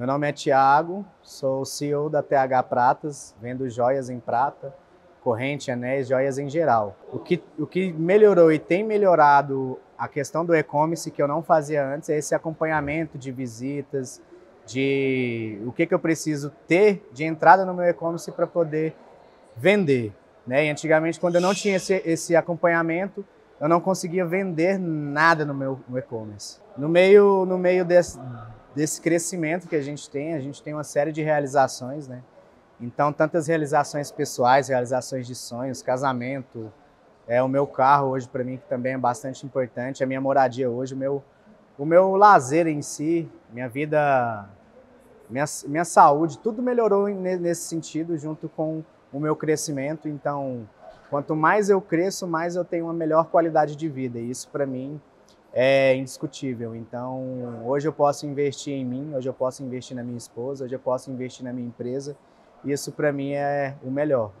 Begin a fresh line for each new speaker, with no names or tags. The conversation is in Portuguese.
Meu nome é Tiago, sou CEO da TH Pratas, vendo joias em prata, corrente, anéis, joias em geral. O que, o que melhorou e tem melhorado a questão do e-commerce que eu não fazia antes é esse acompanhamento de visitas, de o que, que eu preciso ter de entrada no meu e-commerce para poder vender. Né? E antigamente, quando eu não tinha esse, esse acompanhamento, eu não conseguia vender nada no meu e-commerce. No meio, no meio desse, desse crescimento que a gente tem, a gente tem uma série de realizações, né? Então, tantas realizações pessoais, realizações de sonhos, casamento, é o meu carro hoje para mim que também é bastante importante, a minha moradia hoje, o meu o meu lazer em si, minha vida, minha, minha saúde, tudo melhorou nesse sentido junto com o meu crescimento. Então, quanto mais eu cresço, mais eu tenho uma melhor qualidade de vida. E isso para mim é indiscutível. Então, hoje eu posso investir em mim, hoje eu posso investir na minha esposa, hoje eu posso investir na minha empresa. Isso para mim é o melhor.